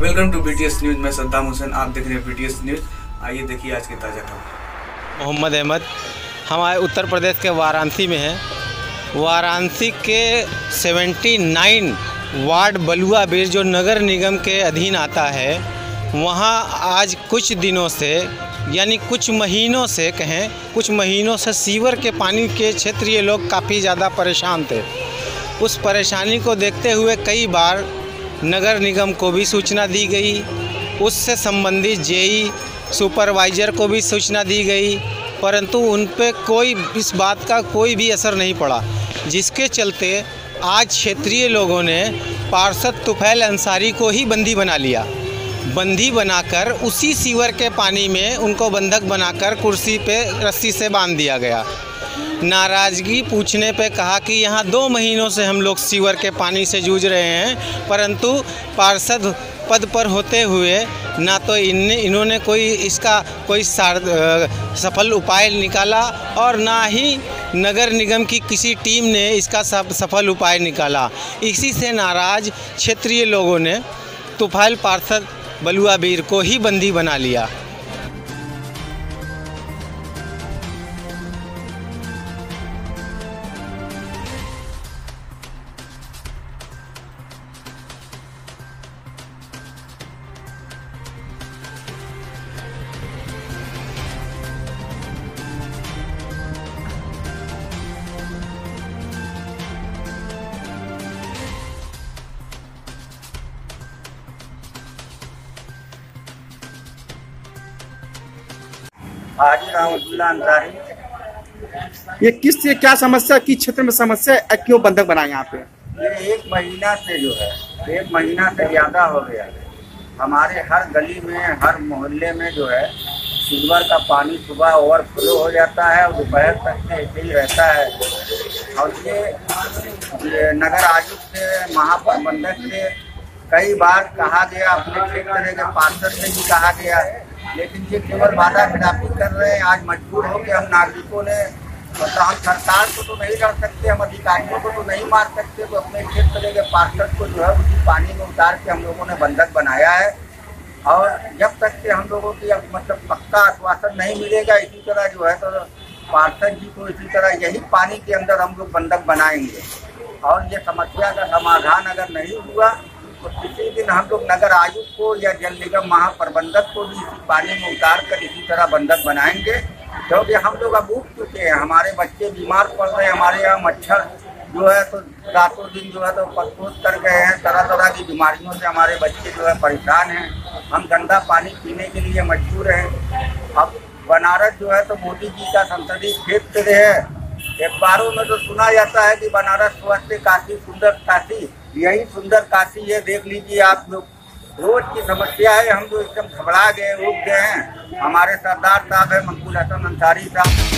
Welcome to BTS news, मैं सद्दाम हुसैन, आप देख रहे हैं बीटीएस न्यूज़। आइए देखिए आज की ताज़ा खबर। मोहम्मद अहमद हमारे उत्तर प्रदेश के वाराणसी में हैं। वाराणसी के 79 वार्ड बलुआ बीर जो नगर निगम के अधीन आता है, वहाँ आज कुछ दिनों से, यानी कुछ महीनों से कहें, कुछ महीनों से सीवर के पानी के क्षेत्रीय लोग काफ़ी ज़्यादा परेशान थे। उस परेशानी को देखते हुए कई बार नगर निगम को भी सूचना दी गई। उससे संबंधित जेई सुपरवाइज़र को भी सूचना दी गई, परंतु उन पर कोई इस बात का कोई भी असर नहीं पड़ा, जिसके चलते आज क्षेत्रीय लोगों ने पार्षद तुफैल अंसारी को ही बंदी बना लिया। बंदी बनाकर उसी सीवर के पानी में उनको बंधक बनाकर कुर्सी पे रस्सी से बाँध दिया गया। नाराज़गी पूछने पे कहा कि यहाँ दो महीनों से हम लोग सीवर के पानी से जूझ रहे हैं, परंतु पार्षद पद पर होते हुए ना तो इन, इन्होंने कोई इसका कोई सफल उपाय निकाला और ना ही नगर निगम की किसी टीम ने इसका सब, सफल उपाय निकाला। इसी से नाराज़ क्षेत्रीय लोगों ने तुफाइल पार्षद बलुआ बीर को ही बंदी बना लिया। हाजी रहमतुल्ला अंसारी ये किस ये क्या समस्या किस क्षेत्र में समस्या है? क्यों बंधक बना यहाँ पे? ये एक महीना से जो है एक महीना से ज़्यादा हो गया है। हमारे हर गली में हर मोहल्ले में जो है सिल्वर का पानी सुबह ओवरफ्लो हो जाता है और दोपहर तक ऐसे ही रहता है। और ये, नगर आयुक्त से महाप्रबंधक से कई बार कहा गया अपने क्षेत्र के पार्षद से भी कहा गया लेकिन ये केवल वादा खिलाफी कर रहे हैं। आज मजबूर हो के हम नागरिकों ने मतलब हम सरकार को तो नहीं लड़ सकते, हम अधिकारियों को तो नहीं मार सकते तो अपने खेत क्षेत्र के पार्षद को जो है उसी पानी में उतार के हम लोगों ने बंधक बनाया है। और जब तक के हम लोगों की मतलब पक्का आश्वासन नहीं मिलेगा, इसी तरह जो है तो पार्षद जी को इसी तरह यही पानी के अंदर हम लोग बंधक बनाएँगे। और ये समस्या का समाधान अगर नहीं हुआ तो किसी दिन हम लोग नगर आयुक्त को या जल निगम महाप्रबंधक को भी इसी पानी में उतार कर इसी तरह बंधक बनाएँगे। क्योंकि हम लोग अब उठ चुके हैं, हमारे बच्चे बीमार पड़ रहे हैं, हमारे यहाँ मच्छर जो है तो रातों दिन जो है तो पसपोस कर गए हैं तरह तरह की बीमारियों से हमारे बच्चे जो है परेशान हैं। हम गंदा पानी पीने के लिए मजबूर हैं। अब बनारस जो है तो मोदी जी का संसदीय क्षेत्र है। अखबारों में तो सुना जाता है कि बनारस स्वस्थ काशी सुंदर काशी यही सुंदर काशी है, देख लीजिए आप लोग। रोज की समस्या है, हम लोग एकदम घबरा गए रुक गए हैं। हमारे सरदार साहब है मकबूल हसन अंसारी साहब।